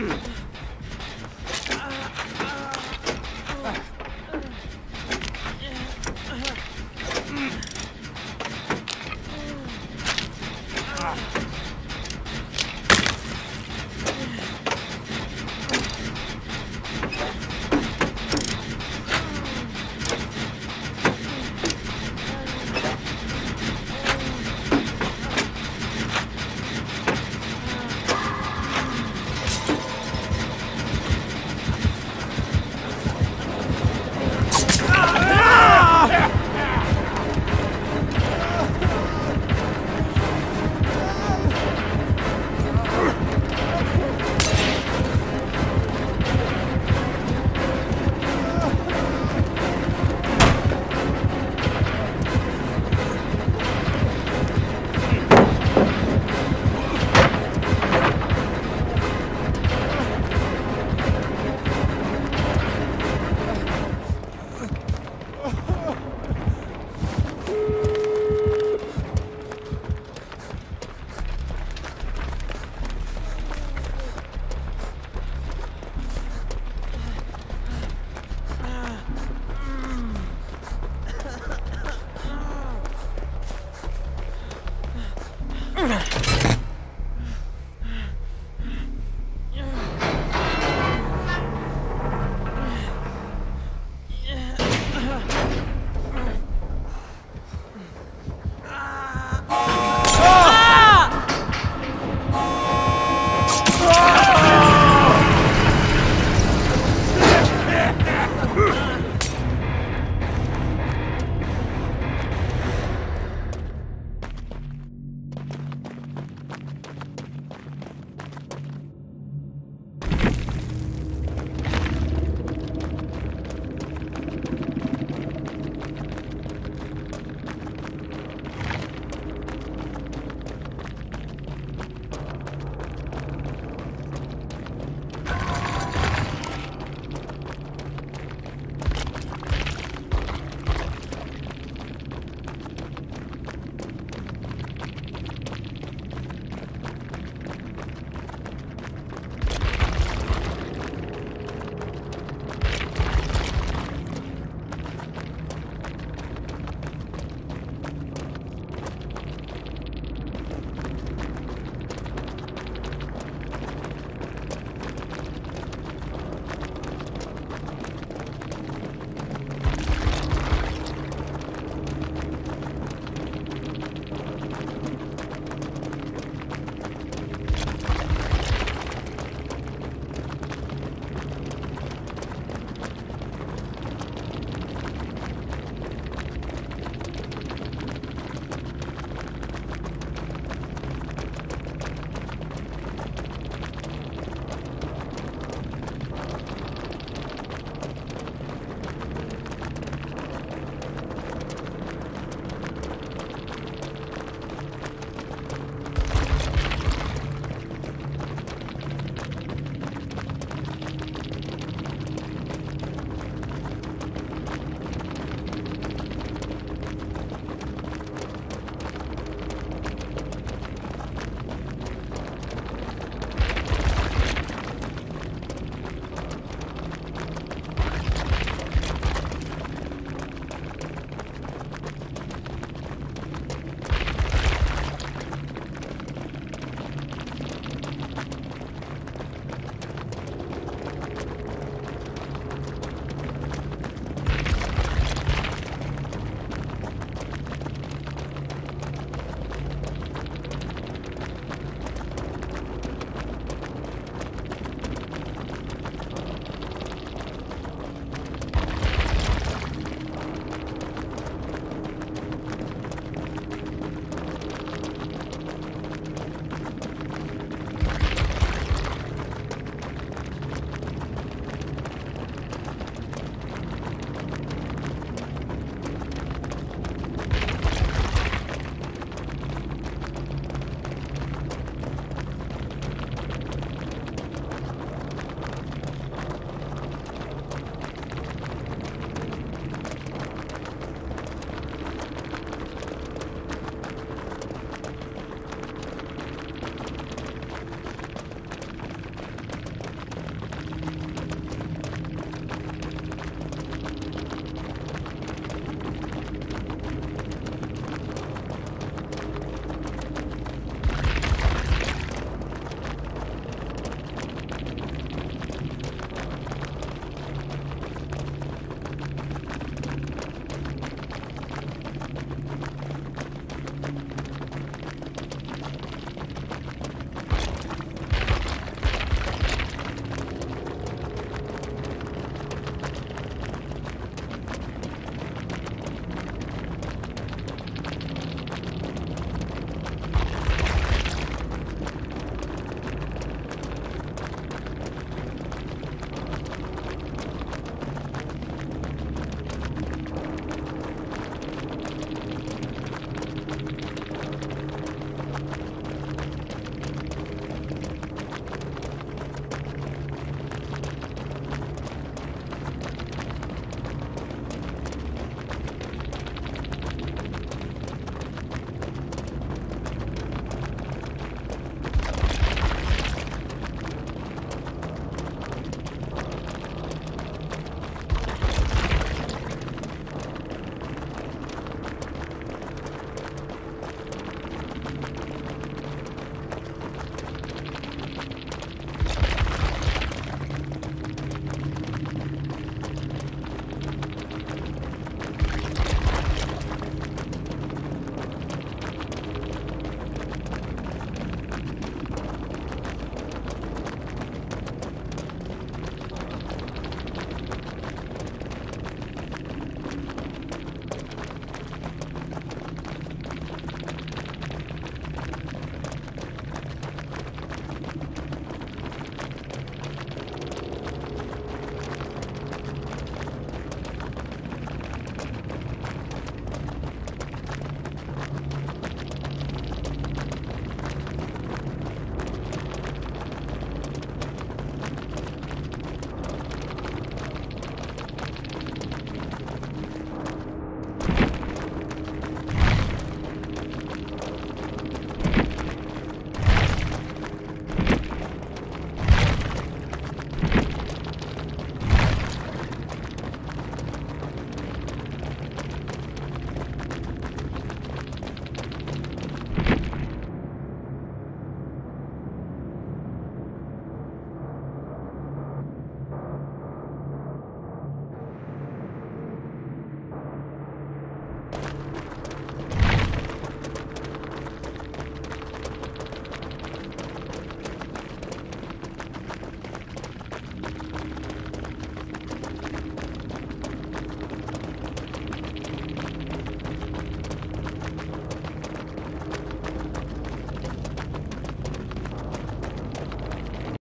Mm-hmm.